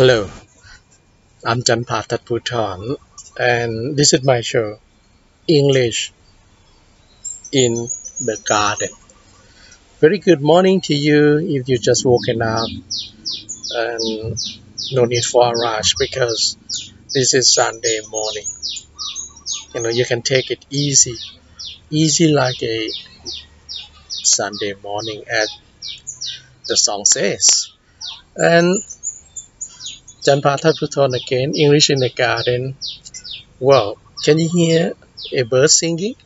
Hello, I'm Janpha Thadphoothon, and this is my show, English in the Garden. Very good morning to you if you just woken up, and no need for a rush because this is Sunday morning. You know, you can take it easy, easy like a Sunday morning, as the song says. And Janpha Thadphoothon again, English in the Garden. Well, can you hear a bird singing?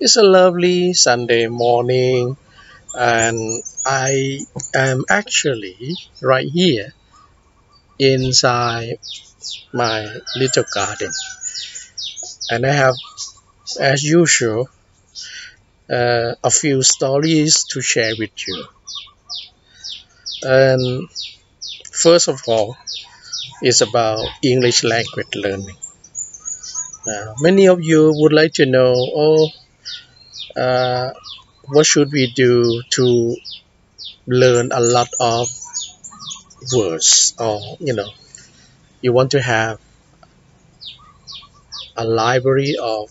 It's a lovely Sunday morning, and I am actually right here inside my little garden, and I have, as usual, uh, a few stories to share with you. And first of all, is about English language learning. Uh, many of you would like to know, oh, uh, what should we do to learn a lot of words, or you know, you want to have a library of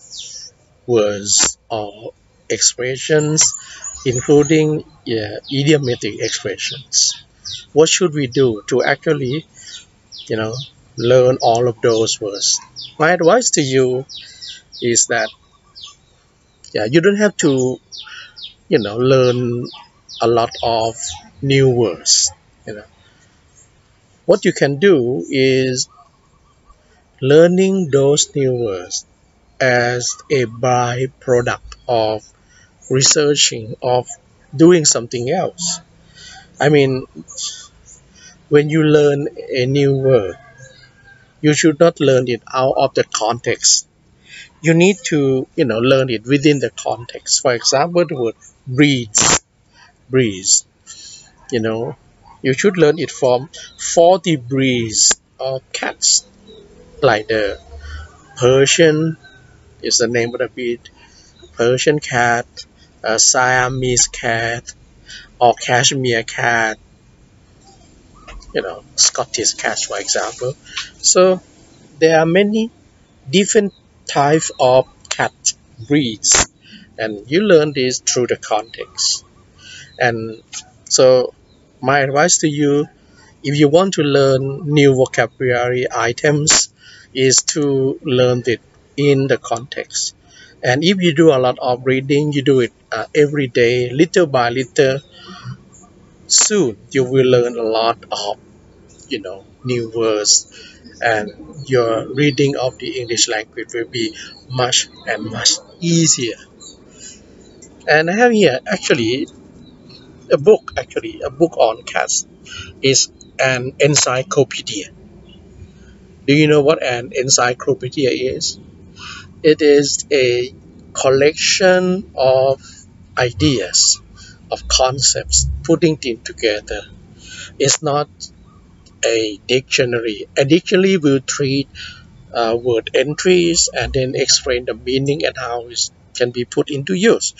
words or expressions, including yeah, idiomatic expressions. What should we do to actually you know learn all of those words. My advice to you is that yeah you don't have to you know learn a lot of new words you know. What you can do is learning those new words as a byproduct of researching of doing something else. I mean when you learn a new word, you should not learn it out of the context. You need to, you know, learn it within the context. For example, the word breeds, breeds. You know, you should learn it from 40 breeds of uh, cats, like the Persian is the name of the breed, Persian cat, a Siamese cat, or Cashmere cat, you know Scottish cats for example. So there are many different types of cat breeds and you learn this through the context. And so my advice to you if you want to learn new vocabulary items is to learn it in the context. And if you do a lot of reading you do it uh, every day little by little soon you will learn a lot of you know new words and your reading of the English language will be much and much easier. And I have here actually a book actually a book on cats is an encyclopedia. Do you know what an encyclopedia is? It is a collection of ideas, of concepts, putting them together. It's not a dictionary. A dictionary will treat uh, word entries and then explain the meaning and how it can be put into use.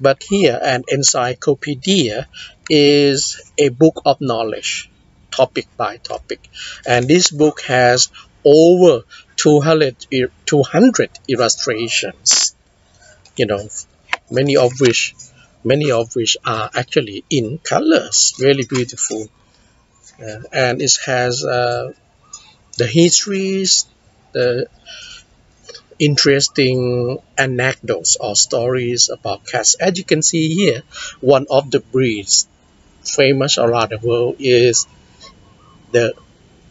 But here, an encyclopedia is a book of knowledge, topic by topic. And this book has over 200, 200 illustrations, you know, many of which many of which are actually in colors, really beautiful and it has uh, the histories, the interesting anecdotes or stories about cats. As you can see here, one of the breeds famous around the world is the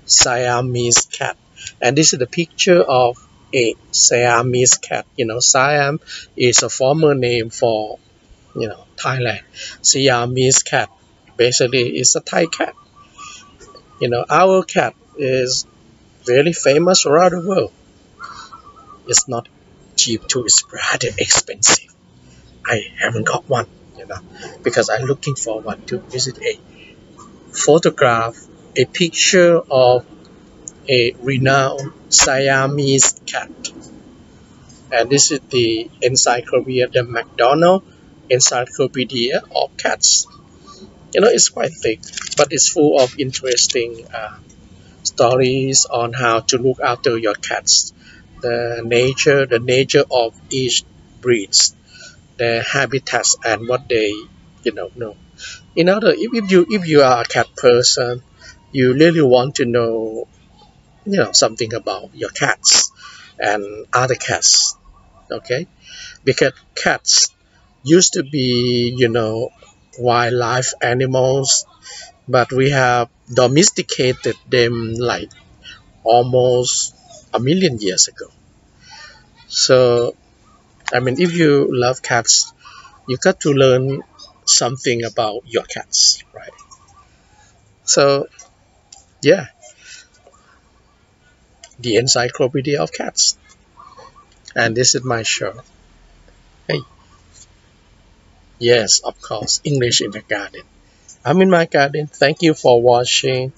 Siamese cat. And this is the picture of a Siamese cat. You know, Siam is a former name for, you know, Thailand. Siamese cat basically is a Thai cat. You know, our cat is really famous around the world. It's not cheap too, it's rather expensive. I haven't got one, you know, because I'm looking for one to visit a photograph, a picture of a renowned Siamese cat. And this is the encyclopedia, the Macdonald Encyclopedia of Cats you know it's quite thick but it's full of interesting uh, stories on how to look after your cats, the nature, the nature of each breeds, their habitats, and what they, you know, know. In other, if, if you if you are a cat person, you really want to know, you know, something about your cats and other cats, okay? Because cats used to be, you know, wildlife animals, but we have domesticated them like almost a million years ago. So, I mean, if you love cats, you got to learn something about your cats, right? So, yeah, the encyclopedia of cats. And this is my show. Hey. Yes, of course, English in the garden. I'm in my garden. Thank you for watching.